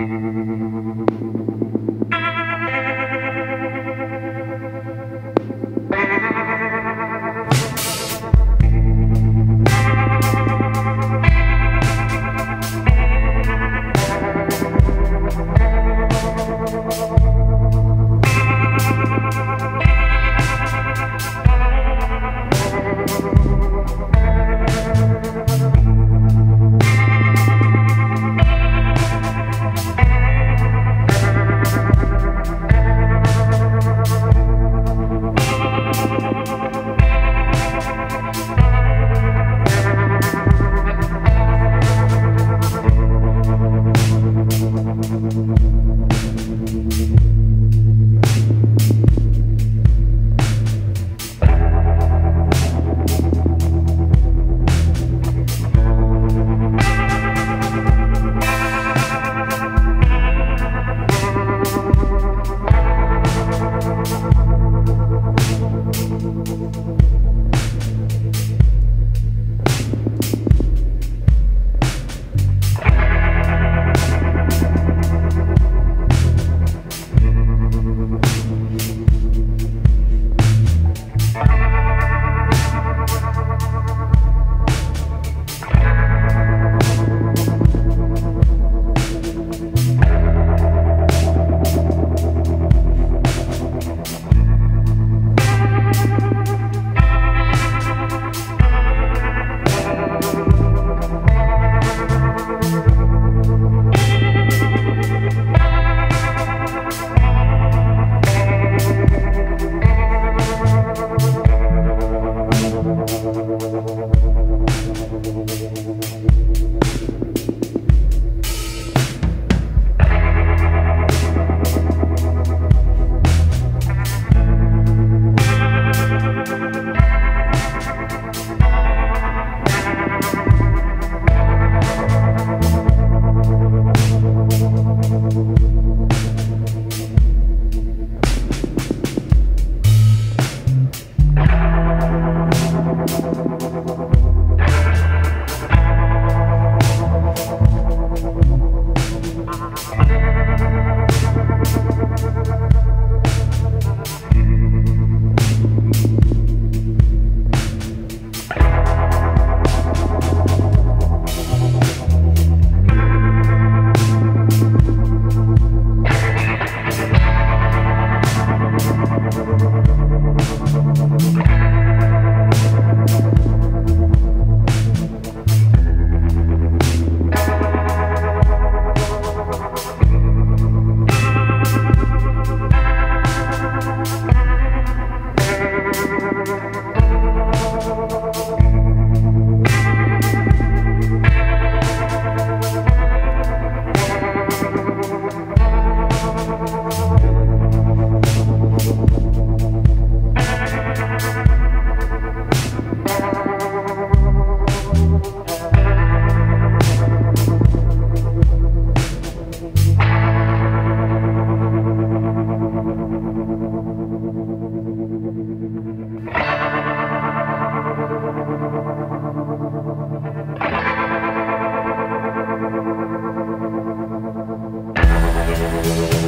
Thank mm-hmm. you. Thank you. Thank